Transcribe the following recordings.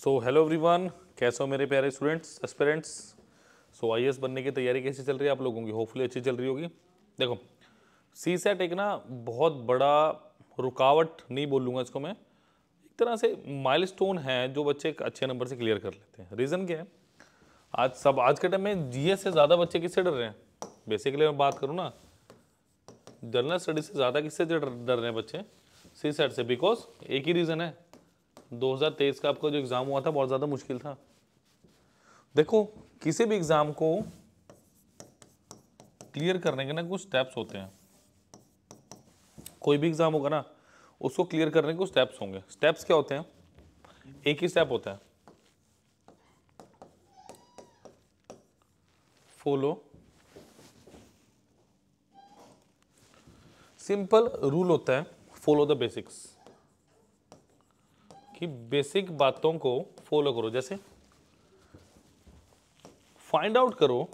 So hello everyone कैसे हो मेरे प्यारे स्टूडेंट्स एस्पिरेंट्स सो आईएएस बनने की तैयारी कैसी चल रही है आप लोगों की? होपफुली अच्छी चल रही होगी। देखो सी सेट एक ना बहुत बड़ा रुकावट नहीं बोलूँगा इसको मैं। एक तरह से माइलस्टोन है जो बच्चे अच्छे नंबर से क्लियर कर लेते हैं। रीज़न क्या है? आज सब, आज के टाइम में जीएस से ज़्यादा बच्चे किससे डर रहे हैं? बेसिकली मैं बात करूँ ना जनरल स्टडी से ज़्यादा किससे डर रहे हैं बच्चे? सी सेट से बिकॉज़ एक ही रीज़न है। 2023 का आपका जो एग्ज़ाम हुआ था, बहुत ज़्यादा मुश्किल था। देखो, किसी भी एग्ज़ाम को क्लियर करने के ना कुछ स्टेप्स होते हैं। कोई भी एग्ज़ाम होगा ना, उसको क्लियर करने के कुछ स्टेप्स होंगे। स्टेप्स क्या होते हैं? एक ही स्टेप होता है। फॉलो सिंपल रूल होता है फॉलो द बेसिक्स कि बेसिक बातों को फॉलो करो। जैसे फाइंड आउट करो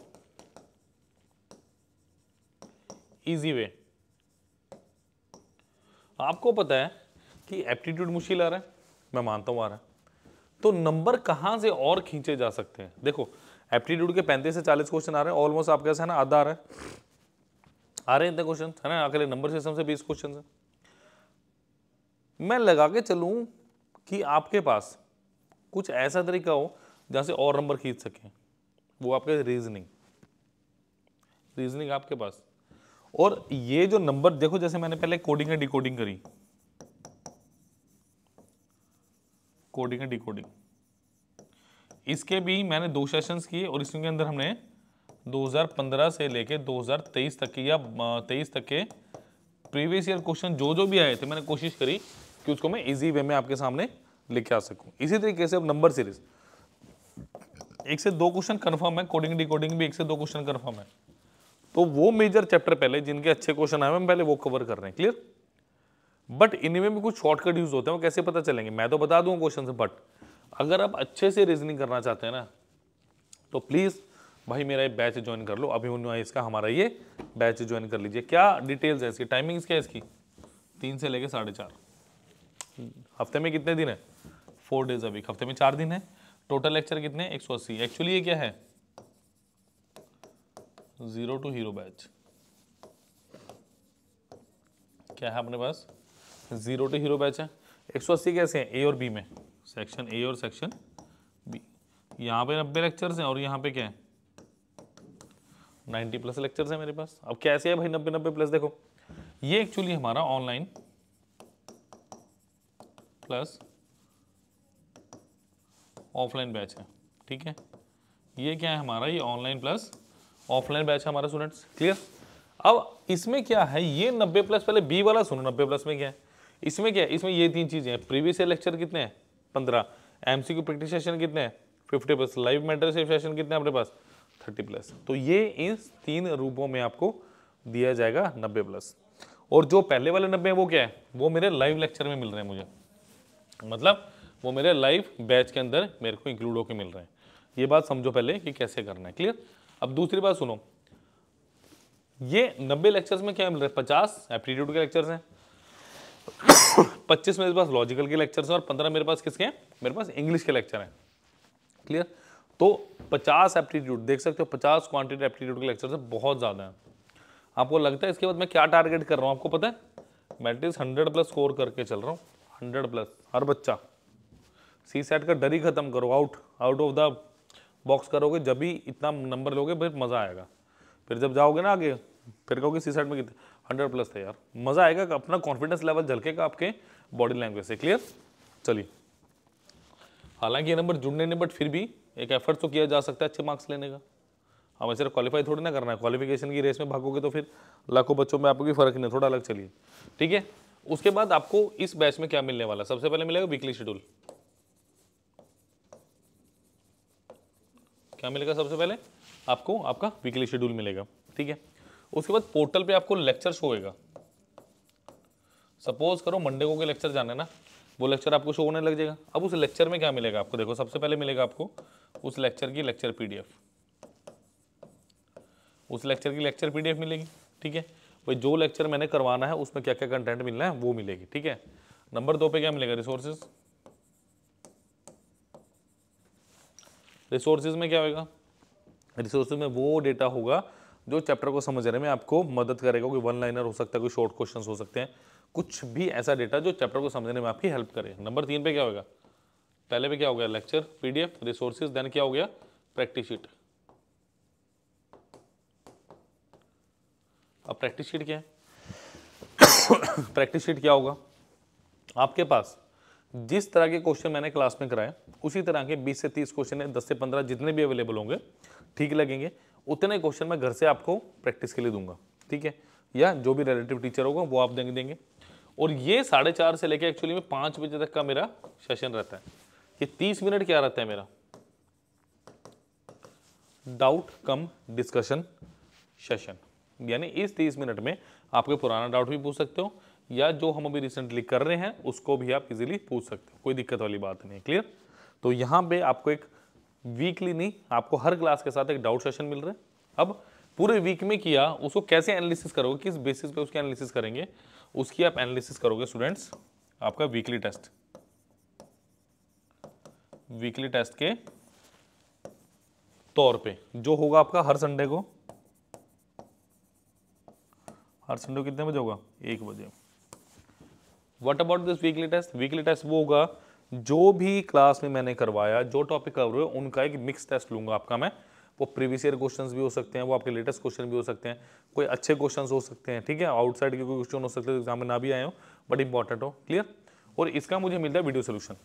इजी वे आपको पता है कि एप्टीट्यूड मुश्किल आ रहा है, मैं मानता हूँ आ रहा है। तो नंबर कहाँ से और खींचे जा सकते हैं? देखो एप्टीट्यूड के पैंतीस से चालीस क्वेश्चन आ रहे हैं ऑलमोस्ट आपके है ना, आधा आ रहा है। आ रहे हैं इतने क्वेश्चन है ना? अकेले नंबर सिस्टम से बीस क्वेश्चन मैं लगा के चलूँ कि आपके पास कुछ ऐसा तरीका हो जहाँ से और नंबर खींच सकें। वो आपके रीजनिंग रीजनिंग आपके पास। और ये जो नंबर, देखो जैसे मैंने पहले कोडिंग एंड डिकोडिंग करी। कोडिंग एंड डिकोडिंग इसके भी मैंने दो सेशंस किए और इसके अंदर हमने 2015 से लेके 2023 तक के या तेईस तक के प्रीवियस ईयर क्वेश्चन जो जो भी आए थे, मैंने कोशिश करी कि उसको मैं इजी वे में आपके सामने लेके आ सकूँ। इसी तरीके से अब नंबर सीरीज़ एक से दो क्वेश्चन कंफर्म है कोडिंग डिकोडिंग भी एक से दो क्वेश्चन कंफर्म है। तो वो मेजर चैप्टर पहले, जिनके अच्छे क्वेश्चन आए हम पहले वो कवर कर रहे हैं क्लियर बट इनमें भी कुछ शॉर्टकट यूज़ होते हैं, वो कैसे पता चलेंगे? मैं तो बता दूँगा क्वेश्चन से बट अगर आप अच्छे से रीजनिंग करना चाहते हैं ना तो प्लीज़ भाई मेरा ये बैच ज्वाइन कर लो। अभी आई इसका, हमारा ये बैच ज्वाइन कर लीजिए। क्या डिटेल्स है इसकी? टाइमिंग्स क्या है इसकी? तीन से लेके साढ़े चार। हफ़्ते में कितने दिन है? फोर डेज़ अ वीक हफ़्ते में चार दिन है? टोटल लेक्चर कितने? एक सौ अस्सी. एक्चुअली ये क्या है? ज़ीरो टू हीरो बैच क्या है अपने पास? ज़ीरो टू हीरो बैच है। एक सौ अस्सी कैसे हैं? ए और बी में. सेक्शन ए और सेक्शन बी यहाँ पे नब्बे लेक्चर्स हैं और यहाँ पे क्या है? नाइन्टी प्लस लेक्चर्स हैं मेरे पास। अब कैसे है भाई नब्बे नब्बे प्लस देखो, ये एक्चुअली हमारा ऑनलाइन प्लस ऑफलाइन बैच है, ठीक है? ये क्या है हमारा? ये ऑनलाइन प्लस ऑफलाइन बैच है हमारा स्टूडेंट्स क्लियर अब इसमें क्या है? ये 90 प्लस पहले बी वाला सुनो 90 प्लस में क्या है? इसमें क्या है? इसमें ये तीन चीज़ें हैं। प्रीवियस लेक्चर कितने हैं? पंद्रह। एमसीक्यू प्रैक्टिस सेशन कितने हैं? Fifty plus live mentorship session कितने हैं अपने पास? थर्टी प्लस तो ये इन तीन रूपों में आपको दिया जाएगा नब्बे प्लस और जो पहले वाले नब्बे हैं, वो क्या है? वो मेरे लाइव लेक्चर में मिल रहे हैं मुझे। मतलब वो मेरे लाइव बैच के अंदर मेरे को इंक्लूड होकर मिल रहे हैं। ये बात समझो पहले कि कैसे करना है क्लियर अब दूसरी बात सुनो। ये नब्बे लेक्चर्स में क्या मिल रहा है? पचास एप्टीट्यूड के लेक्चर्स हैं। पच्चीस मेरे पास लॉजिकल के लेक्चर्स हैं और पंद्रह मेरे पास किसके हैं? मेरे पास इंग्लिश के लेक्चर हैं। क्लियर तो पचास एप्टीट्यूड देख सकते हो पचास क्वांटिटी एप्टीट्यूड के लेक्चर बहुत ज़्यादा है। आपको लगता है इसके बाद मैं क्या टारगेट कर रहा हूँ? आपको पता है? मैट्रिक्स हंड्रेड प्लस स्कोर करके चल रहा हूँ। हंड्रेड प्लस, हर बच्चा। सी सेट का डर ही खत्म करो out out of the box करोगे, जब भी इतना नंबर लोगे, फिर मज़ा आएगा। फिर जब जाओगे ना आगे, फिर कहोगे सी सेट में कितने हंड्रेड प्लस था यार। मज़ा आएगा अपना कॉन्फिडेंस लेवल झलकेगा आपके बॉडी लैंग्वेज से क्लियर चलिए। हालाँकि ये नंबर जुड़ने नहीं बट फिर भी एक एफर्ट तो किया जा सकता है अच्छे मार्क्स लेने का। हमें सिर्फ़ क्वालिफाई थोड़ी ना करना है क्वालिफिकेशन की रेस में भागोगे तो फिर लाखों बच्चों में आपको भी फ़र्क नहीं थोड़ा अलग चलिए। ठीक है? उसके बाद आपको इस बैच में क्या मिलने वाला सबसे पहले मिलेगा वीकली शेड्यूल क्या मिलेगा सबसे पहले? आपको, आपका वीकली शेड्यूल मिलेगा, ठीक है? उसके बाद पोर्टल पे आपको लेक्चर शो होएगा। सपोज़ करो मंडे को के लेक्चर जाना ना, वो लेक्चर आपको शो होने लग जाएगा। अब उस लेक्चर में क्या मिलेगा आपको? देखो, सबसे पहले मिलेगा आपको उस लेक्चर की लेक्चर पीडीएफ उस लेक्चर की लेक्चर पीडीएफ मिलेगी, ठीक है? भाई, जो लेक्चर मैंने करवाना है, उसमें क्या क्या कंटेंट मिलना है, वो मिलेगी, ठीक है? नंबर दो पे क्या मिलेगा? रिसोर्सेज रिसोर्सेज में क्या होगा रिसोर्सेज में वो डेटा होगा, जो चैप्टर को समझने में आपको मदद करेगा, कोई वन लाइनर हो सकता है, कोई शॉर्ट क्वेश्चन हो सकते हैं, कुछ भी ऐसा डेटा जो चैप्टर को समझने में आपकी हेल्प करे। नंबर तीन पे क्या होगा पहले पे क्या हो गया? लेक्चर पीडीएफ रिसोर्सेज देन क्या हो गया? प्रैक्टिस शीट अब प्रैक्टिस शीट क्या है? प्रैक्टिस शीट क्या होगा? आपके पास जिस तरह के क्वेश्चन मैंने क्लास में कराए, उसी तरह के 20 से 30 क्वेश्चन है 10 से 15 जितने भी अवेलेबल होंगे, ठीक लगेंगे, उतने क्वेश्चन मैं घर से आपको प्रैक्टिस के लिए दूँगा, ठीक है? या जो भी रिलेटिव टीचर होगा, वो आप देंगे देंगे। और ये साढ़े चार से लेकर एक्चुअली में पाँच बजे तक का मेरा सेशन रहता है। ये तीस मिनट क्या रहता है मेरा? डाउट कम डिस्कशन सेशन यानी इस तीस मिनट में आपके पुराना डाउट भी पूछ सकते हो, या जो हम अभी रिसेंटली कर रहे हैं, उसको भी आप इजीली पूछ सकते हो। कोई दिक्कत वाली बात नहीं क्लियर तो यहाँ पे आपको एक वीकली नहीं, आपको हर क्लास के साथ एक डाउट सेशन मिल रहा है। अब पूरे वीक में किया, उसको कैसे एनालिसिस करोगे, किस बेसिस पे उसकी एनालिसिस करेंगे, उसकी आप एनालिसिस करोगे स्टूडेंट्स आपका वीकली टेस्ट वीकली टेस्ट के तौर पे, जो होगा आपका हर संडे को हर संडे कितने बजे होगा? एक बजे। What about this weekly test weekly test वो होगा, जो भी क्लास में मैंने करवाया, जो टॉपिक कवर हुए, उनका एक मिक्स टेस्ट लूँगा आपका मैं। वो प्रीवियस ईयर क्वेश्चंस भी हो सकते हैं, वो आपके लेटेस्ट क्वेश्चन भी हो सकते हैं। कोई अच्छे क्वेश्चंस हो सकते हैं, ठीक है? आउटसाइड के कोई क्वेश्चन हो सकते हैं एग्ज़ाम में ना भी आए हो बट इंपॉर्टेंट हो क्लियर और इसका मुझे मिलता है वीडियो सोल्यूशन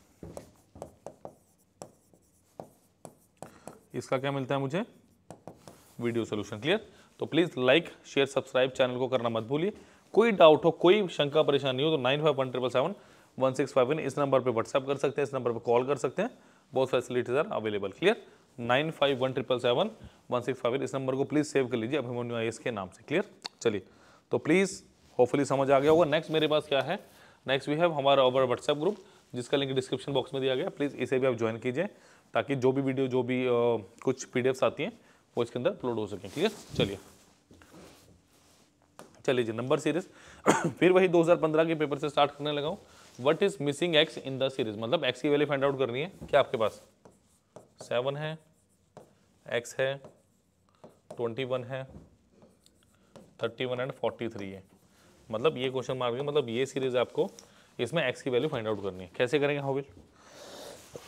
इसका क्या मिलता है मुझे? वीडियो सोल्यूशन क्लियर तो please like share subscribe channel को करना मत भूलिए। कोई डाउट हो कोई शंका परेशानी हो तो nine five one triple seven one six five one इस नंबर पे व्हाट्सएप कर सकते हैं इस नंबर पे कॉल कर सकते हैं। बहुत facilities are available clear nine five one triple seven one six five इस नंबर को प्लीज़ सेव कर लीजिए अभिमन्यु आई के नाम से क्लियर चलिए तो प्लीज़ होपफुली समझ आ गया होगा। नेक्स्ट मेरे पास क्या है? नेक्स्ट वी हैव हमारा ओवर व्हाट्सएप ग्रुप जिसका लिंक डिस्क्रिप्शन बॉक्स में दिया गया प्लीज़ इसे भी आप ज्वाइन कीजिए ताकि जो भी वीडियो जो भी uh, कुछ पी आती हैं वो इसके अंदर अपलोड हो सकें क्लियर चलिए। चलिए जी नंबर सीरीज़ फिर वही 2015 के पेपर से स्टार्ट करने लगा हूँ। What is missing x in the series मतलब एक्स की वैल्यू फाइंड आउट करनी है। क्या आपके पास? सेवन है एक्स है ट्वेंटी वन है thirty one and forty three है। मतलब ये क्वेश्चन मार्क है मतलब ये सीरीज़ आपको इसमें एक्स की वैल्यू फाइंड आउट करनी है। कैसे करेंगे, हाउ विल?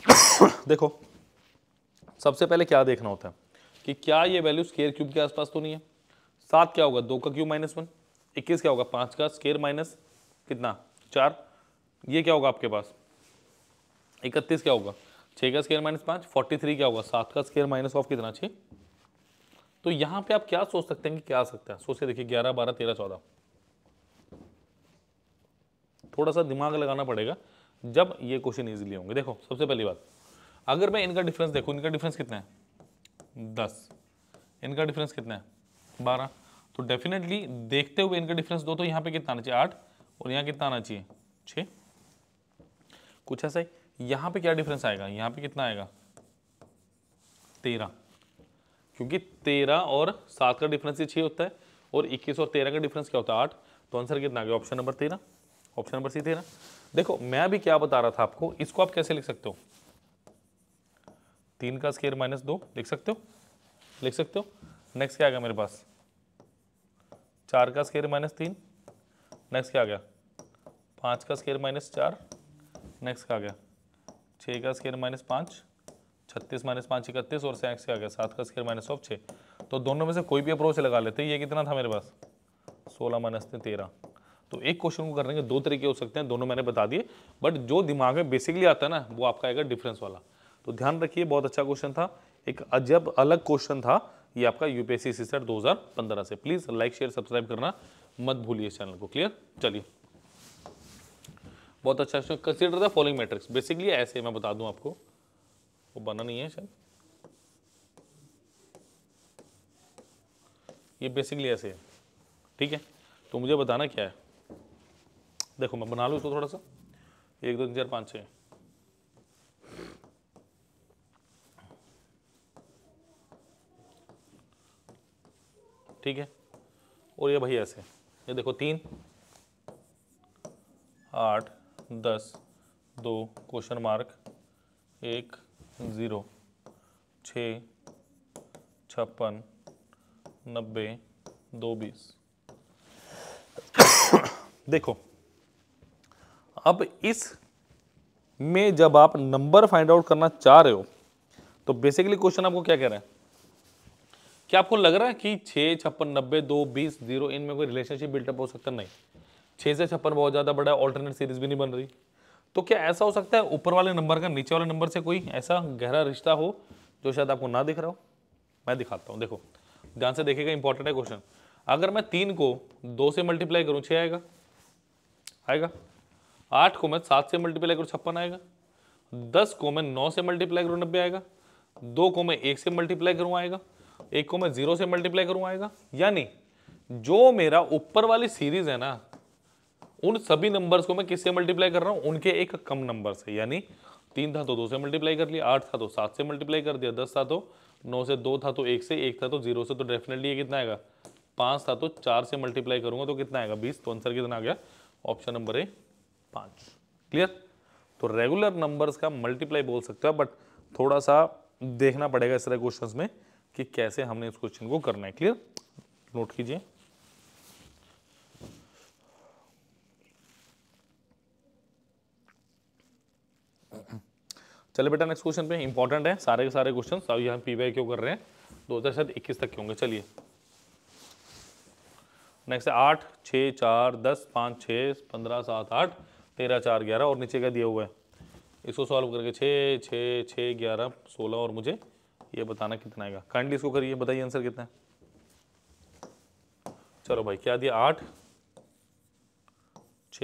देखो, सबसे पहले क्या देखना होता है? कि क्या ये वैल्यू स्केयर क्यूब के आसपास तो नहीं है? सात क्या होगा? दो का क्यूब माइनस वन इक्कीस क्या होगा? पाँच का स्केयर माइनस कितना? चार। ये क्या होगा आपके पास? इकतीस क्या होगा? छः का स्केयर माइनस पाँच फोर्टी थ्री क्या होगा? सात का स्केयर माइनस ऑफ़ कितना? छः तो यहाँ पे आप क्या सोच सकते हैं कि क्या आ सकता है? सोच देखिए, ग्यारह, बारह, तेरह, चौदह। थोड़ा सा दिमाग लगाना पड़ेगा जब ये क्वेश्चन इजीली होंगे। देखो, सबसे पहली बात, अगर मैं इनका डिफरेंस देखूँ, इनका डिफरेंस कितना है? दस। इनका डिफरेंस कितना है? बारह। तो डेफिनेटली देखते हुए इनका डिफरेंस दो तो यहाँ पे कितना आना चाहिए? आठ। और यहाँ कितना आना चाहिए? छः। कुछ ऐसा ही। यहाँ पे क्या डिफरेंस आएगा? यहाँ पे कितना आएगा? तेरह। क्योंकि तेरह और सात का डिफरेंस ही छः होता है। और इक्कीस और तेरह का डिफरेंस क्या होता है? आठ। तो आंसर कितना आ गया? ऑप्शन नंबर तेरह। ऑप्शन नंबर सी तेरह। देखो, मैं अभी क्या बता रहा था आपको, इसको आप कैसे लिख सकते हो? तीन का स्केयर माइनस दो, लिख सकते हो? लिख सकते हो? नेक्स्ट क्या आ गया मेरे पास? चार का स्केयर माइनस तीन। नेक्स्ट क्या आ गया? पाँच का स्केयर माइनस चार। नेक्स्ट क्या आ गया? छः का स्केयर माइनस पाँच। छत्तीस माइनस पाँच, इकतीस और सैक्स क्या आ गया? सात का स्केयर माइनस ऑफ़ छः तो दोनों में से कोई भी अप्रोच लगा लेते ये कितना था मेरे पास? सोलह माइनस तेरह। तो एक क्वेश्चन को करने के दो तरीके हो सकते हैं। दोनों मैंने बता दिए। बट जो दिमाग में बेसिकली आता है ना, वो आपका आएगा डिफरेंस वाला। तो ध्यान रखिए, बहुत अच्छा क्वेश्चन था। एक अजब अलग क्वेश्चन था। ये आपका यूपीएससी सी सेट 2015 से। प्लीज़ लाइक शेयर सब्सक्राइब करना मत भूलिए चैनल को। क्लियर चलिए। बहुत अच्छा question consider the following matrix basically ऐसे मैं बता दूँ आपको। वो बना नहीं है शायद। ये बेसिकली ऐसे है। ठीक है? तो मुझे बताना क्या है? देखो, मैं बना लूँ इसको थोड़ा सा। एक, दो, तीन, चार, पाँच छः ठीक है? और ये भाई ऐसे। ये देखो, तीन, आठ, दस, दो क्वेश्चन मार्क एक ज़ीरो छ छप्पन, नब्बे, दो, बीस। देखो, अब इस में जब आप नंबर फाइंड आउट करना चाह रहे हो तो बेसिकली क्वेश्चन आपको क्या कह रहा है? क्या आपको लग रहा है कि छः छप्पन, नब्बे, दो, बीस, ज़ीरो इनमें कोई रिलेशनशिप बिल्टअप हो सकता नहीं। छः से छप्पन बहुत ज़्यादा बड़ा ऑल्टरनेट सीरीज़ भी नहीं बन रही। तो क्या ऐसा हो सकता है ऊपर वाले नंबर का नीचे वाले नंबर से कोई ऐसा गहरा रिश्ता हो जो शायद आपको ना दिख रहा हो? मैं दिखाता हूँ, देखो, ध्यान से देखेगा इंपॉर्टेंट है क्वेश्चन अगर मैं तीन को दो से मल्टीप्लाई करूँ छः आएगा? आएगा। आठ को मैं सात से मल्टीप्लाई करूँ, छप्पन आएगा। दस को मैं नौ से मल्टीप्लाई करूँ, नब्बे आएगा। दो को मैं एक से मल्टीप्लाई करूँ, आएगा। एक को मैं ज़ीरो से मल्टीप्लाई करूँ आएगा? यानी, जो मेरा ऊपर वाली सीरीज़ है ना, उन सभी नंबर्स को मैं किससे मल्टीप्लाई कर रहा हूँ? उनके एक कम नंबर से। यानी, तीन था तो दो से मल्टीप्लाई कर लिया, आठ था तो सात से मल्टीप्लाई कर दिया, दस था तो नौ से दो था तो एक से, एक था तो ज़ीरो से तो डेफिनेटली ये कितना आएगा? पाँच था तो चार से मल्टीप्लाई करूँगा तो कितना आएगा? बीस तो आंसर कितना आ गया? ऑप्शन नंबर ए पाँच। क्लियर तो रेगुलर नंबर्स का मल्टीप्लाई बोल सकते हो बट थोड़ा सा देखना पड़ेगा इस तरह क्वेश्चन में। कि कैसे हमने इस क्वेश्चन को करना है क्लियर नोट कीजिए। चले बेटा नेक्स्ट क्वेश्चन पे इंपॉर्टेंट है, सारे के सारे क्वेश्चन अब यहाँ पी वाई क्यों कर रहे हैं? दो हज़ार शायद इक्कीस तक के होंगे। चलिए। नेक्स्ट है आठ, छः, चार, दस, पाँच, छः, पंद्रह, सात, आठ, तेरह, चार, ग्यारह और नीचे क्या दिया हुआ है? इसको सॉल्व करके छः छः छः, ग्यारह, सोलह और मुझे ये बताना कितना आएगा। काइंडली इसको करिए, बताइए आंसर कितना है। चलो भाई, क्या दिया? आठ छ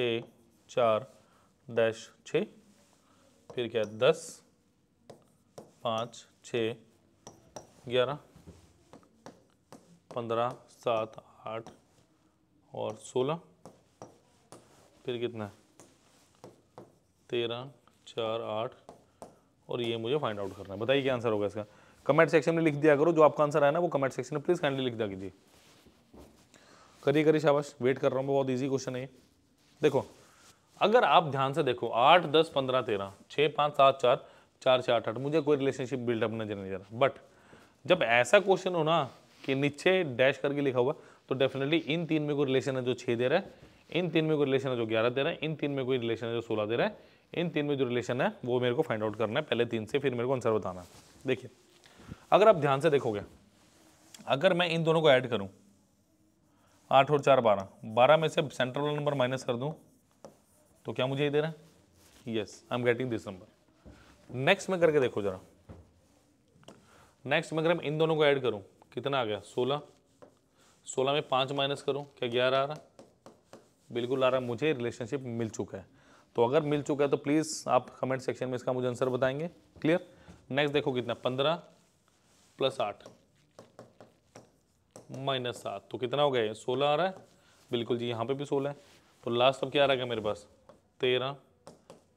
चार डैश छ फिर क्या दस, पाँच छ ग्यारह, पंद्रह, सात, आठ और सोलह। फिर कितना है? तेरह, चार, आठ। और ये मुझे फाइंड आउट करना है। बताइए क्या आंसर होगा इसका। कमेंट सेक्शन में लिख दिया करो, जो आपका आंसर है ना, वो कमेंट सेक्शन में प्लीज़ काइंडली लिख दिया कीजिए। करिए करिए शाबाश। वेट कर रहा हूँ बहुत ईजी क्वेश्चन है ये। देखो, अगर आप ध्यान से देखो, आठ, दस, पंद्रह, तेरह छः पाँच, सात, चार चार छः आठ आठ, मुझे कोई रिलेशनशिप बिल्डअप नज़र नहीं जा रहा बट जब ऐसा क्वेश्चन हो ना, कि नीचे डैश करके लिखा हुआ तो डेफिनेटली इन तीन में कोई रिलेशन है जो छः दे रहा है, इन तीन में कोई रिलेशन है जो ग्यारह दे रहा है, इन तीन में कोई रिलेशन है जो सोलह दे रहा है, इन तीन में जो रिलेशन है, वो मेरे को फाइंड आउट करना है, पहले तीन से फिर मेरे को आंसर बताना है। देखिए। अगर आप ध्यान से देखोगे, अगर मैं इन दोनों को ऐड करूँ, आठ और चार बारह बारह में से सेंट्रल वाला नंबर माइनस कर दूँ तो क्या मुझे ये दे रहा है? Yes I am getting this number next में करके देखो जरा। नेक्स्ट में अगर मैं इन दोनों को ऐड करूँ, कितना आ गया? सोलह। सोलह में पाँच माइनस करूँ, क्या ग्यारह आ रहा? बिल्कुल आ रहा, मुझे रिलेशनशिप मिल चुका है। तो अगर मिल चुका है तो प्लीज़ आप कमेंट सेक्शन में इसका मुझे आंसर बताएँगे। क्लियर नेक्स्ट देखो कितना, पंद्रह। प्लस आठ। माइनस सात। तो कितना हो गया सोलह आ रहा है? बिल्कुल जी, यहाँ पे भी सोलह है। तो लास्ट अब क्या आ रहा है मेरे पास? तेरह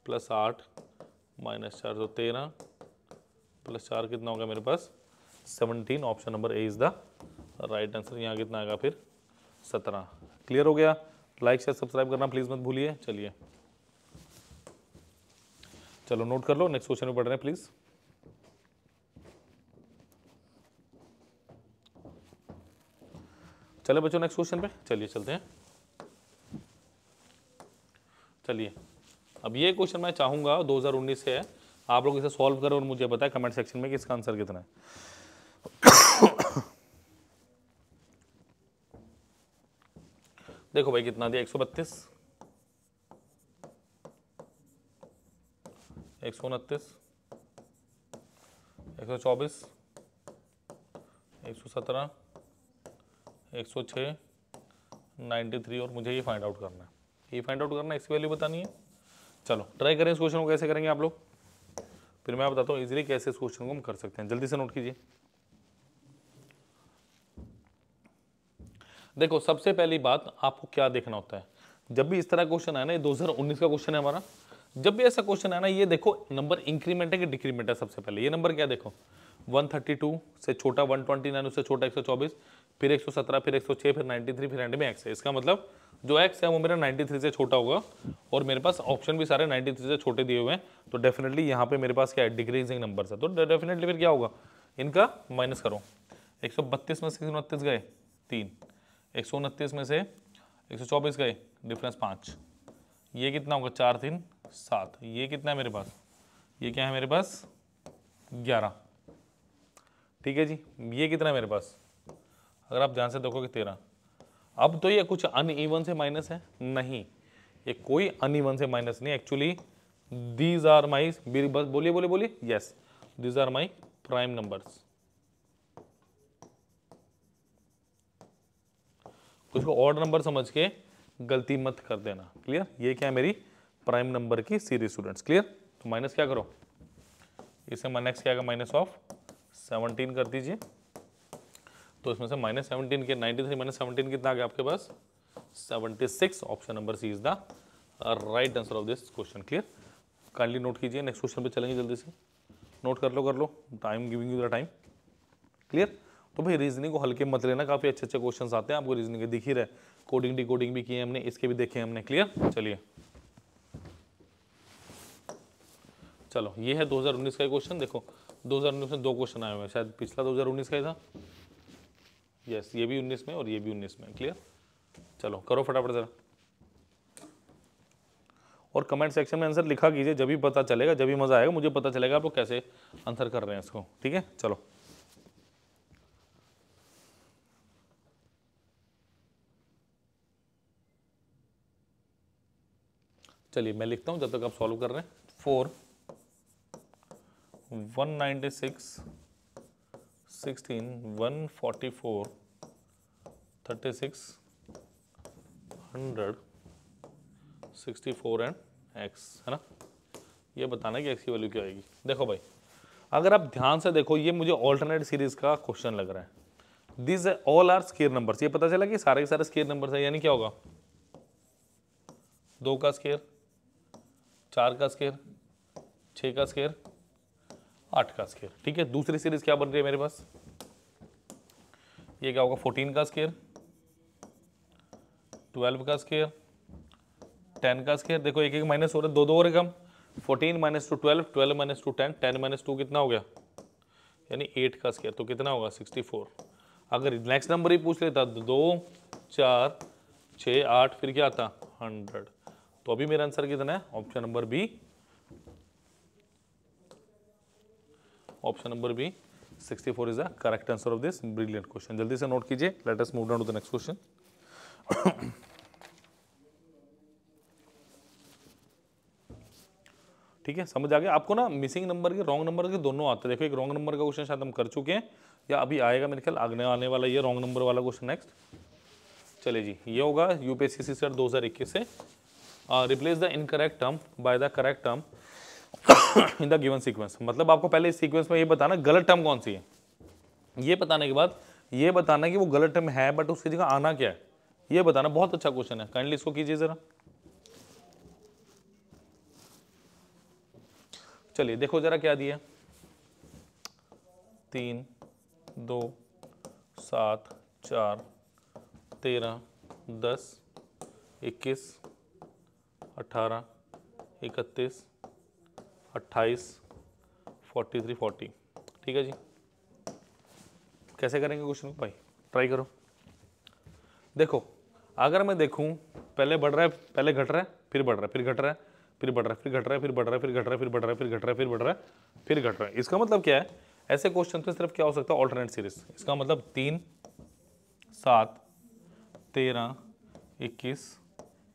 प्लस आठ माइनस चार तो तेरह प्लस चार कितना होगा मेरे पास? Seventeen. Option number A is the right answer यहाँ कितना आएगा फिर? सत्रह। क्लियर हो गया? लाइक शेयर सब्सक्राइब करना प्लीज़ मत भूलिए। चलिए। चलो नोट कर लो। नेक्स्ट क्वेश्चन में पढ़ रहे हैं प्लीज़ चले बच्चों नेक्स्ट क्वेश्चन पे? चलिए, चलते हैं। चलिए, अब ये क्वेश्चन मैं चाहूँगा 2019 से है। आप लोग इसे सॉल्व करो और मुझे बताएँ कमेंट सेक्शन में कि इसका आंसर कितना है। देखो भाई, कितना दिया? 132 एक सौ उनतीस। एक सौ चौबीस। एक सौ सत्रह। एक सौ छः नाइन्टी थ्री और मुझे ये फाइंड आउट करना है। ये फाइंड आउट करना है इसकी वैल्यू बतानी है। चलो ट्राई करें इस क्वेश्चन को कैसे करेंगे आप लोग। फिर मैं बताता हूँ इजीली कैसे इस क्वेश्चन को हम कर सकते हैं। जल्दी से नोट कीजिए। देखो, सबसे पहली बात, आपको क्या देखना होता है? जब भी इस तरह क्वेश्चन आया ना, ये 2019 का क्वेश्चन है हमारा। जब भी ऐसा क्वेश्चन है ना, ये देखो नंबर इंक्रीमेंट है कि डिक्रीमेंट है सबसे पहले? ये नंबर क्या देखो? 132 से छोटा 129 उससे छोटा 124 फिर 117 फिर 106 फिर 93 फिर एंड में एक्स है। इसका मतलब जो एक्स है वो मेरा 93 से छोटा होगा और मेरे पास ऑप्शन भी सारे 93 से छोटे दिए हुए हैं। तो डेफिनेटली यहाँ पे मेरे पास क्या है? डिक्रीजिंग नंबर है। तो डेफिनेटली फिर क्या होगा? इनका माइनस करो। एक सौ बत्तीस में से उनतीस गए, तीन। एक में से एक सौ चौबीस गए डिफरेंस पाँच। ये कितना होगा? चार, तीन, सात। ये कितना है मेरे पास? ये क्या है मेरे पास? ग्यारह। ठीक है जी? ये कितना है मेरे पास? अगर आप ध्यान से देखोगे तेरह। अब तो ये कुछ अन इवन से माइनस है। नहीं, ये कोई अन इवन से माइनस नहीं। एक्चुअली दीज आर माई बस, बोलिए बोलिए बोलिए। Yes these are my prime numbers कुछ को ऑर्ड नंबर समझ के गलती मत कर देना। क्लियर ये क्या है मेरी प्राइम नंबर की सीरीज़ स्टूडेंट्स क्लियर तो माइनस क्या करो? इसे नेक्स्ट क्या माइनस ऑफ़ सेवनटीन कर दीजिए। तो इसमें से माइनस सेवनटीन के नाइनटी थ्री माइनस सेवनटीन कितना आ गया आपके पास? Seventy six option number C is the right answer of this question clear kindly note कीजिए नेक्स्ट क्वेश्चन पे चलेंगे जल्दी से। नोट कर लो कर लो। Time giving you the time clear तो भाई रीजनिंग को हल्के मत लेना, काफ़ी अच्छे अच्छे क्वेश्चन आते हैं, आपको रीजनिंग के दिख ही रहे कोडिंग डी कोडिंग भी किए हमने, इसके भी देखे हमने क्लियर चलिए। चलो, ये है 2019 का क्वेश्चन देखो 2019 में दो क्वेश्चन आए हुए हैं, शायद पिछला 2019 का ही था। यस ये भी 19 में और ये भी 19 में क्लियर चलो, करो फटाफट ज़रा। और कमेंट सेक्शन में आंसर लिखा कीजिए, जब भी पता चलेगा, जब भी मज़ा आएगा, मुझे पता चलेगा आप लोग कैसे आंसर कर रहे हैं इसको, ठीक है? चलो। चलिए, मैं लिखता हूँ, जब तक आप सॉल्व कर रहे हैं। Four one ninety six sixteen one forty four thirty six hundred sixty four and x है ना? ये बताना है कि एक्स की वैल्यू क्या आएगी। देखो भाई, अगर आप ध्यान से देखो, ये मुझे ऑल्टरनेट सीरीज़ का क्वेश्चन लग रहा है। This all are square numbers ये पता चला कि सारे के सारे स्केयर नंबर्स है, यानी क्या होगा? दो का स्केयर चार का स्केयर छः का स्केयर आठ का स्केयर ठीक है? दूसरी सीरीज़ क्या बन रही है मेरे पास? ये क्या होगा फोर्टीन का स्केयर ट्वेल्व का स्केयर टेन का स्केयर देखो, एक एक माइनस हो रहा है, दो दो और कम। Fourteen minus two twelve twelve minus two ten ten minus two कितना हो गया? यानी एट का स्केयर तो कितना होगा? सिक्सटी फोर अगर नेक्स्ट नंबर ही पूछ लेता तो दो, चार छः आठ, फिर क्या आता? हंड्रेड तो अभी मेरा आंसर कितना है? Option number B option number B 64 is the correct answer of this brilliant question जल्दी से नोट कीजिए. Let us move down to the next question ठीक है? समझ आ गया? आपको ना मिसिंग नंबर के रॉन्ग नंबर के दोनों आते हैं। देखो, एक रॉन्ग नंबर का क्वेश्चन शायद हम कर चुके हैं, या अभी आएगा मेरे ख्याल, आगने आने वाला ये रॉन्ग नंबर वाला क्वेश्चन नेक्स्ट चलिए जी, ये होगा यूपीएससी सेट 2021 से। Replace the incorrect term by the correct term in the given sequence मतलब आपको पहले इस सीक्वेंस में ये बताना गलत टर्म कौन सी है? ये बताने के बाद, ये बताना कि वो गलत टर्म है बट उसकी जगह आना क्या है? ये बताना बहुत अच्छा क्वेश्चन है। काइंडली इसको कीजिए जरा। चलिए, देखो जरा क्या दिया। तीन, दो, सात, चार, तेरह, दस, इक्कीस, अठारह, इकतीस अट्ठाईस फोर्टी थ्री फोर्टी ठीक है जी कैसे करेंगे क्वेश्चन को भाई ट्राई करो देखो अगर मैं देखूँ पहले बढ़ रहा है पहले घट रहा है फिर बढ़ रहा है फिर घट रहा है फिर बढ़ रहा है फिर घट रहा है फिर बढ़ रहा है फिर घट रहा है फिर बढ़ रहा है फिर घट रहा है फिर बढ़ रहा है फिर घट रहा है इसका मतलब क्या है ऐसे क्वेश्चन में सिर्फ़ क्या हो सकता है ऑल्टरनेट सीरीज़ इसका मतलब तीन सात तेरह इक्कीस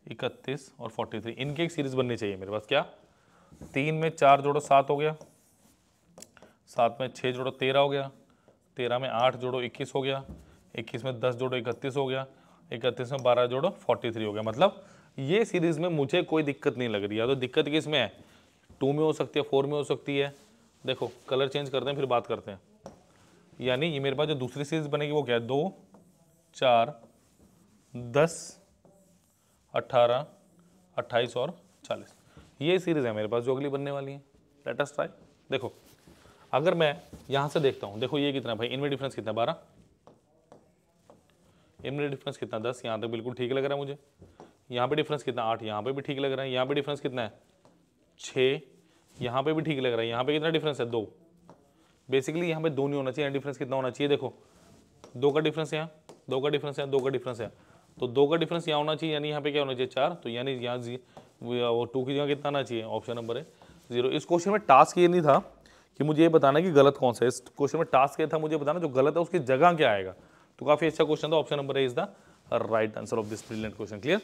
इकतीस और फोर्टी थ्री इनकी एक सीरीज़ बननी चाहिए मेरे पास क्या तीन में चार जोड़ो सात हो गया। सात में छः जोड़ो तेरह हो गया। तेरह में आठ जोड़ो इक्कीस हो गया। इक्कीस में दस जोड़ो इकतीस हो गया। इकतीस में बारह जोड़ो फोर्टी थ्री हो गया। मतलब ये सीरीज़ में मुझे कोई दिक्कत नहीं लग रही है। तो दिक्कत किसमें है? टू में हो सकती है फोर में हो सकती है। देखो कलर चेंज करते हैं, फिर बात करते हैं। यानी ये मेरे पास जो दूसरी सीरीज़ बनेगी, वो क्या है? दो, चार, दस अट्ठारह अट्ठाईस और चालीस। ये सीरीज़ है मेरे पास, जो अगली बनने वाली है। लेट अस ट्राई देखो, अगर मैं यहाँ से देखता हूँ, देखो ये कितना भाई, इनमें डिफरेंस कितना बारह। इनमें डिफरेंस कितना दस। यहाँ तक बिल्कुल ठीक लग रहा है मुझे। यहाँ पे डिफरेंस कितना आठ। यहाँ पे भी ठीक लग रहा है। यहाँ पे डिफरेंस कितना है? छः। यहाँ पे भी ठीक लग रहा है। यहाँ पे कितना डिफरेंस है? दो। बेसिकली यहाँ पे दो नहीं होना चाहिए डिफरेंस कितना होना चाहिए? देखो, दो का डिफरेंस यहाँ, दो का डिफरेंस यहाँ, दो का डिफरेंस यहाँ। तो दो का डिफरेंस यहाँ होना चाहिए, यानी यहाँ पे क्या होना चाहिए? चार। तो यानी यहाँ वो टू की जगह कितना आना चाहिए? ऑप्शन नंबर है ज़ीरो इस क्वेश्चन में टास्क ये नहीं था कि मुझे ये बताना कि गलत कौन सा है। इस क्वेश्चन में टास्क ये था मुझे बताना जो गलत है, उसकी जगह क्या आएगा। तो काफ़ी अच्छा क्वेश्चन था option number A is the right answer of this brilliant question clear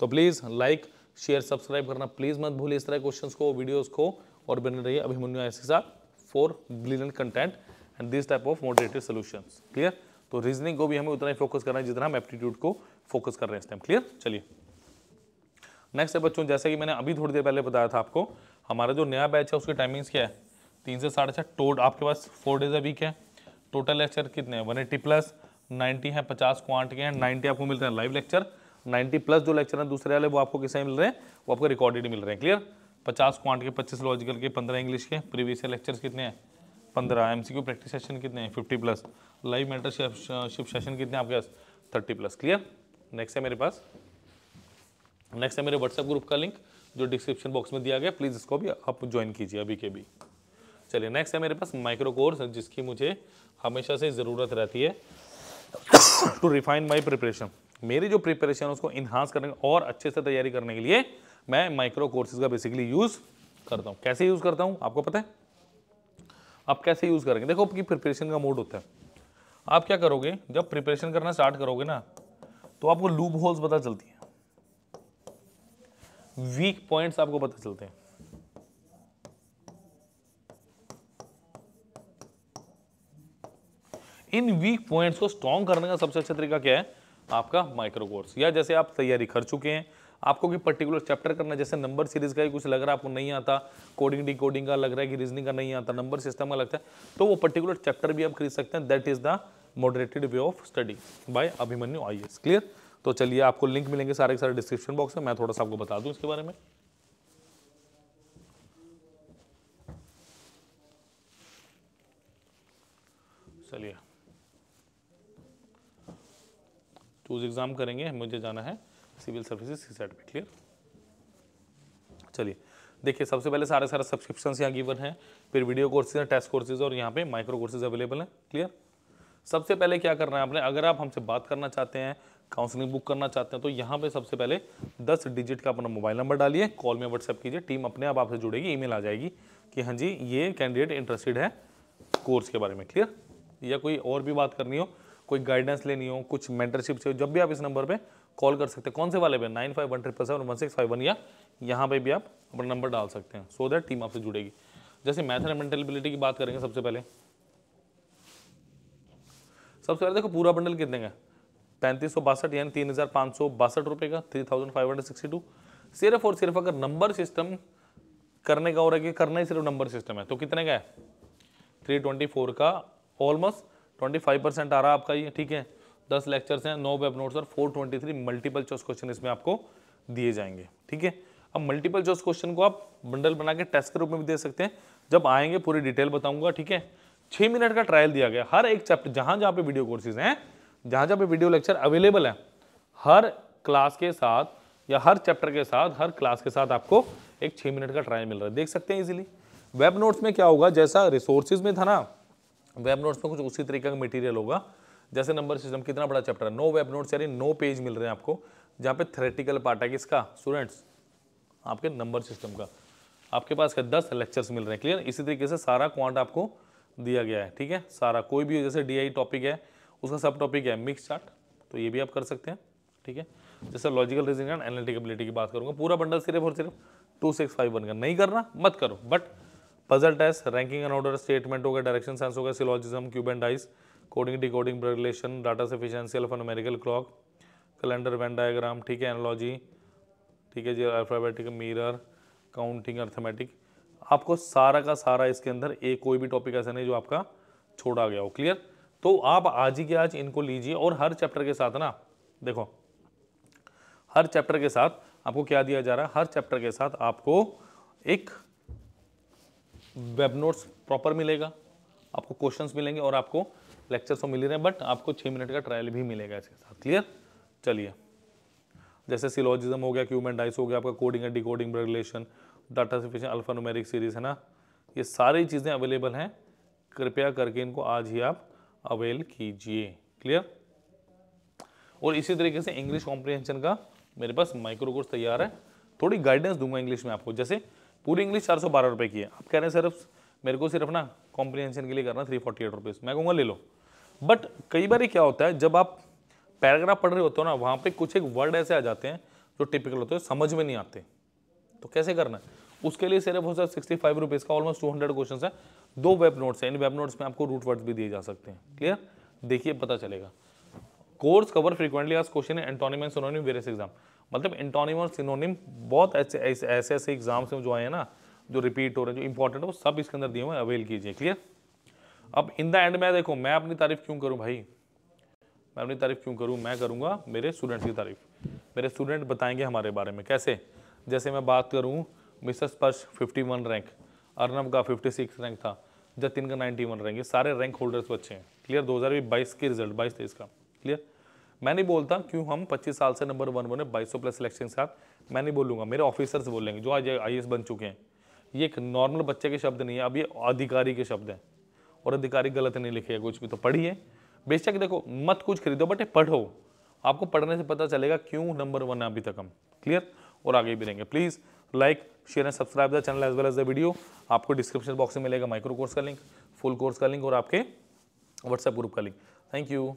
तो प्लीज़ लाइक शेयर सब्सक्राइब करना। प्लीज़ मत भूलिए इस तरह क्वेश्चन को वीडियोज़ को, और बने रहिए अभिमन्यु ऐसे साथ for brilliant content and this type of motivated solution clear तो रीजनिंग को भी हमें उतना ही फोकस करना है जितना हम एप्टीट्यूड को फोकस कर रहे हैं इस टाइम क्लियर चलिए। नेक्स्ट है बच्चों, जैसे कि मैंने अभी थोड़ी देर पहले बताया था आपको, हमारा जो नया बैच है, उसकी टाइमिंग्स क्या है? तीन से साढ़े छः टोट आपके पास फोर डेज़ अ वीक है। टोटल लेक्चर कितने हैं? वन एट्टी प्लस नाइन्टी है, पचास क्वांट के हैं नाइन्टी आपको मिल रहे हैं लाइव लेक्चर नाइन्टी प्लस जो लेक्चर हैं, दूसरे वाले, वो आपको किस मिल रहे हैं? वो आपको रिकॉर्डेड मिल रहे हैं क्लियर पचास क्वांट के, पच्चीस लॉजिकल के, पंद्रह इंग्लिश के प्रीवियस लेक्चर्स कितने हैं? पंद्रह M C Q practice session कितने हैं? Fifty plus live mentorship session कितने आपके पास? थर्टी प्लस क्लियर नेक्स्ट है मेरे पास। नेक्स्ट है मेरे व्हाट्सएप ग्रुप का लिंक जो डिस्क्रिप्शन बॉक्स में दिया गया प्लीज़ इसको भी आप ज्वाइन कीजिए अभी के भी। चलिए नेक्स्ट है मेरे पास माइक्रो कोर्स जिसकी मुझे हमेशा से ज़रूरत रहती है टू रिफाइन माई प्रिपरेशन मेरी जो प्रिपरेशन है, उसको इन्हांस करने और अच्छे से तैयारी करने के लिए मैं माइक्रो कोर्सेज का बेसिकली यूज़ करता हूँ। कैसे यूज़ करता हूँ, आपको पता है? आप कैसे यूज़ करेंगे? देखो, आपकी प्रिपरेशन का मोड होता है। आप क्या करोगे? जब प्रिपरेशन करना स्टार्ट करोगे ना तो आपको लूप होल्स पता चलती है। वीक पॉइंट्स आपको पता चलते हैं। इन वीक पॉइंट्स को स्ट्रॉन्ग करने का सबसे अच्छा तरीका क्या है? आपका माइक्रो कोर्स या जैसे आप तैयारी कर चुके हैं, आपको कोई पर्टिकुलर चैप्टर करना जैसे नंबर सीरीज़ का ही कुछ लग रहा है, आपको नहीं आता कोडिंग डी कोडिंग का लग रहा है कि रीजनिंग का नहीं आता नंबर सिस्टम का लगता है तो वो पर्टिकुलर चैप्टर भी आप खरीद सकते हैं। That is the moderated way of study by Abhimanyu I clear तो चलिए आपको लिंक मिलेंगे सारे के सारे डिस्क्रिप्शन बॉक्स में, मैं थोड़ा सा आपको बता दूँ इसके बारे में। चलिए। चूज़ एग्ज़ाम करेंगे, मुझे जाना है सिविल सर्विसेज़ में क्लियर चलिए, देखिए, सबसे पहले सारे सारे सब्सक्रिप्शन यहाँ गिवन है, फिर वीडियो कोर्सेज हैं टेस्ट कोर्सेज और यहाँ पे माइक्रो कोर्सेज अवेलेबल हैं क्लियर सबसे पहले क्या करना है आपने, अगर आप हमसे बात करना चाहते हैं काउंसलिंग बुक करना चाहते हैं तो यहाँ पे सबसे पहले 10 डिजिट का अपना मोबाइल नंबर डालिए कॉल में व्हाट्सएप कीजिए टीम अपने आप आपसे जुड़ेगी ईमेल आ जाएगी कि हाँ जी, ये कैंडिडेट इंटरेस्टेड है कोर्स के बारे में क्लियर या कोई और भी बात करनी हो, कोई गाइडेंस लेनी हो, कुछ मेंटरशिप चाहिए जब भी आप इस नंबर पर कॉल कर सकते हैं, कौन से वाले पे? Nine five one triple seven one six five one या यहाँ पे भी आप अपना नंबर डाल सकते हैं सो दैट टीम आपसे जुड़ेगी। जैसे मैथ एंड मेंटल एबिलिटी की बात करेंगे सबसे पहले। सबसे पहले देखो पूरा बंडल कितने का पैंतीस सौ बासठ यानी तीन हज़ार पाँच सौ बासठ रुपये का three thousand five hundred sixty two सिर्फ़ और सिर्फ़ अगर नंबर सिस्टम करने का और करना ही सिर्फ़ नंबर सिस्टम है तो कितने का है? थ्री ट्वेंटी फोर का ऑलमोस्ट ट्वेंटी फाइव परसेंट आ रहा है आपका ये, ठीक है? दस लेक्चर्स हैं, नौ वेब नोट्स और four twenty three multiple choice question इसमें आपको दिए जाएँगे, ठीक है? अब मल्टीपल चॉइस क्वेश्चन को आप बंडल बना के टेस्ट के रूप में भी दे सकते हैं। जब आएँगे, पूरी डिटेल बताऊँगा, ठीक है? छः मिनट का ट्रायल दिया गया, हर एक चैप्टर जहाँ जहाँ पे वीडियो कोर्सेज हैं जहाँ जहाँ पे वीडियो लेक्चर अवेलेबल है, हर क्लास के साथ या हर चैप्टर के साथ, हर क्लास के साथ आपको एक छः मिनट का ट्रायल मिल रहा है। देख सकते हैं इजीली वेब नोट्स में क्या होगा? जैसा रिसोर्सेज में था ना वेब नोट्स में कुछ उसी तरीके का मटेरियल होगा। जैसे नंबर सिस्टम कितना बड़ा चैप्टर है? नो वेब नोट्स यानी नो पेज मिल रहे हैं आपको, जहाँ पे थ्रेटिकल पार्ट है किसका? स्टूडेंट्स आपके नंबर सिस्टम का। आपके पास क्या दस लेक्चर्स मिल रहे हैं क्लियर इसी तरीके से सारा क्वांट आपको दिया गया है, ठीक है? सारा, कोई भी जैसे डीआई टॉपिक है उसका सब टॉपिक है मिक्स चार्ट तो ये भी आप कर सकते हैं, ठीक है? जैसे लॉजिकल रीजनिंग एंड एनालिटिकबिलिटी की बात करूँगा, पूरा बंडल सिर्फ़ और सिर्फ़ टू सिक्स फाइव वन का। नहीं करना, मत करो but puzzle test ranking and order statement हो गया डायरेक्शन साइंस हो गया syllogism cube and dice coding decoding relation data sufficiency alphanumerical clock calendar venn diagram ठीक है एनोलॉजी ठीक है जी अल्फ़ाबेटिक मिरर काउंटिंग अर्थमेटिक आपको सारा का सारा इसके अंदर एक कोई भी टॉपिक ऐसा नहीं जो आपका छोड़ा गया हो क्लियर तो आप आज ही के आज इनको लीजिए और हर चैप्टर के साथ ना, देखो, हर चैप्टर के साथ आपको क्या दिया जा रहा है? हर चैप्टर के साथ आपको एक वेब नोट्स प्रॉपर मिलेगा, आपको क्वेश्चंस मिलेंगे और आपको लेक्चर तो मिल ही रहे हैं बट आपको छः मिनट का ट्रायल भी मिलेगा इसके साथ क्लियर चलिए, जैसे सिलोजिज्म हो गया क्यूमेंट डाइस हो गया, आपका coding and decoding relation data sufficiency alpha series है ना, ये सारी चीज़ें अवेलेबल हैं, कृपया करके इनको आज ही आप अवेल कीजिए। क्लियर और इसी तरीके से इंग्लिश कॉम्प्रिहेंशन का मेरे पास माइक्रो कोर्स तैयार है। थोड़ी गाइडेंस दूँगा इंग्लिश में आपको। जैसे पूरी इंग्लिश चार सौ बारह रुपये की है। आप कह रहे हैं सिर्फ़ मेरे को सिर्फ़ ना कॉम्प्रिहेंशन के लिए करना थ्री फोर्टी एट रुपीज़ मैं कहूँगा, ले लो। बट कई बार क्या होता है, जब आप पैराग्राफ पढ़ रहे होते हो ना, वहाँ पे कुछ एक वर्ड ऐसे आ जाते हैं जो टिपिकल होते हैं, समझ में नहीं आते। तो कैसे करना है? उसके लिए सिर्फ़ हो सर सिक्सटी फाइव रुपीज़ का ऑलमोस्ट टू हंड्रेड क्वेश्चन है। दो वेब नोट्स हैं। इन वेब नोट्स में आपको रूट वर्ड्स भी दिए जा सकते हैं। क्लियर देखिए, पता चलेगा। कोर्स कवर फ्रीक्वेंटली आज क्वेश्चन है। Antonym and synonym various exam मतलब एंटोनिम और सिनोनिम बहुत ऐसे ऐसे ऐसे एग्ज़ाम्स में जो आए हैं ना, जो रिपीट हो रहे हैं, जो इंपॉर्टेंट है, वो सब इसके अंदर दिए हुए अवेल कीजिए। क्लियर अब इन द एंड में देखो, मैं अपनी तारीफ़ क्यों करूँ भाई? मैं अपनी तारीफ़ क्यों करूँ? मैं करूँगा मेरे स्टूडेंट्स की तारीफ़। मेरे स्टूडेंट बताएँगे हमारे बारे में। कैसे? जैसे मैं बात करूँ मिसेस स्पर्श 51 रैंक अर्नब का 56 रैंक था, जतिन का 91 रैंक ये सारे रैंक होल्डर्स बच्चे हैं। क्लियर 2022 के रिज़ल्ट बाईस तेईस का। क्लियर मैं नहीं बोलता क्यों हम 25 साल से नंबर वन बने, बाईस प्लस सिलेक्शन के साथ, मैं नहीं बोलूँगा। मेरे ऑफिसर्स बोलेंगे, जो आज आई बन चुके हैं। ये एक नॉर्मल बच्चे के शब्द नहीं है, अब ये अधिकारी के शब्द हैं। और अधिकारी गलत नहीं लिखे कुछ भी तो पढ़िए। बेशक देखो, मत कुछ खरीदो, बट पढ़ो। आपको पढ़ने से पता चलेगा क्यों नंबर वन है अभी तक हम। क्लियर और आगे भी रहेंगे। Please like share and subscribe the channel as well as the video आपको डिस्क्रिप्शन बॉक्स में मिलेगा माइक्रो कोर्स का लिंक फुल कोर्स का लिंक और आपके व्हाट्सएप ग्रुप का लिंक थैंक यू